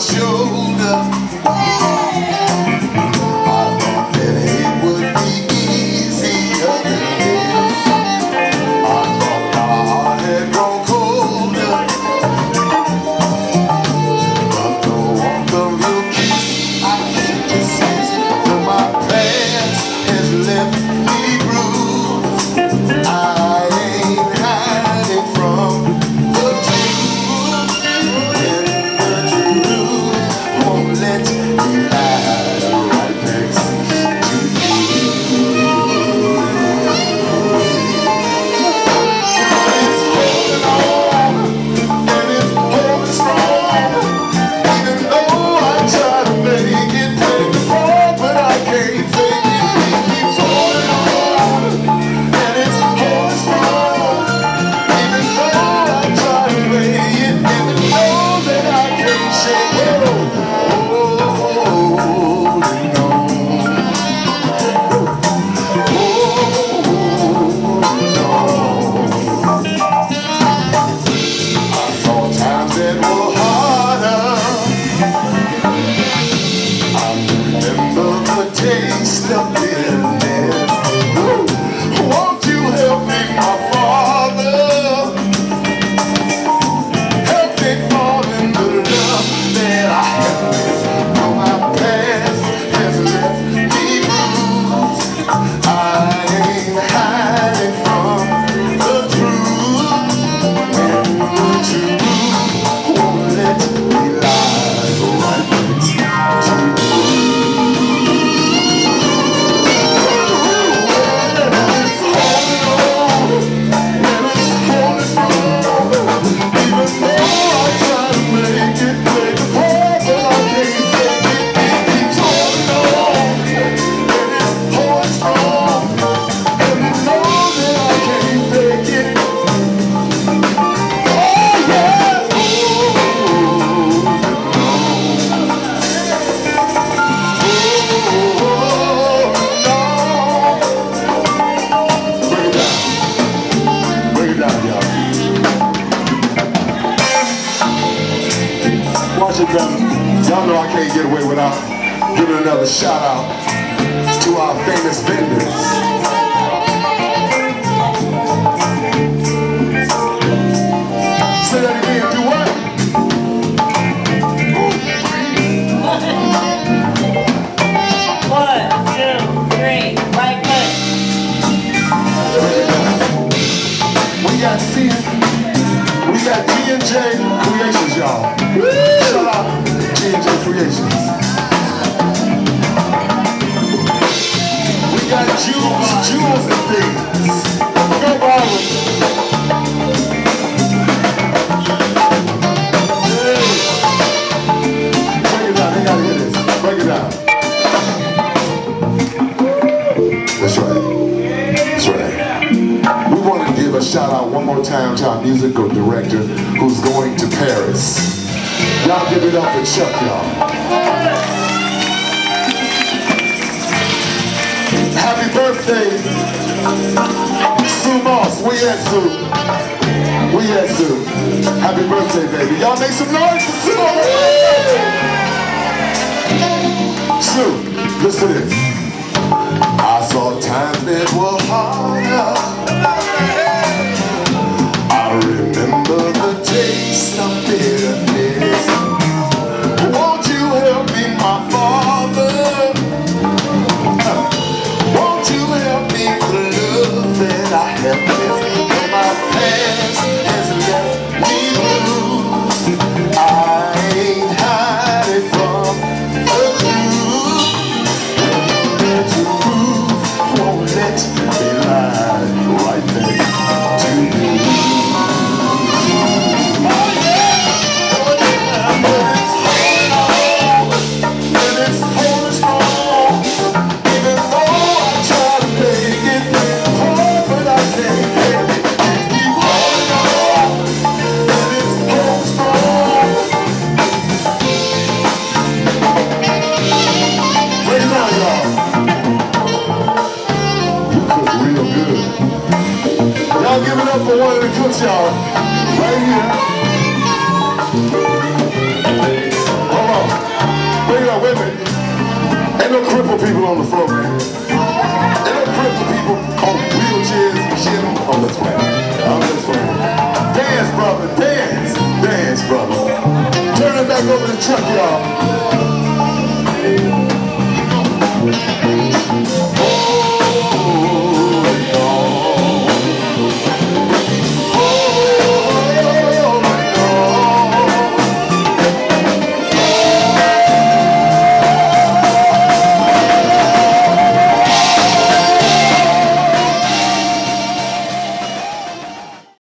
show. stuff in Magic Man. Y'all know I can't get away without giving another shout out to our famous vendors. We got C. G&J Creations, y'all. We got jewels, jewels and things. Go borrow. Break it down, they gotta this. Break it down. That's right. That's right. We want to give a shout out one more time to our musical director who's going to Paris. Y'all give it up for Chuck, y'all. Happy birthday, Sue Moss. We at Sue. We at Sue. Happy birthday, baby. Y'all make some noise for Sue. Sue, listen to this. I saw times that were hard. with y'all. Right here. Hold on. Wait up, wait a. Ain't no crippled people on the floor, man. Ain't no crippled people on wheelchairs and shit. Oh, that's right. I'm just playing. Dance, brother. Dance. Dance, brother. Turn it back over the truck, y'all.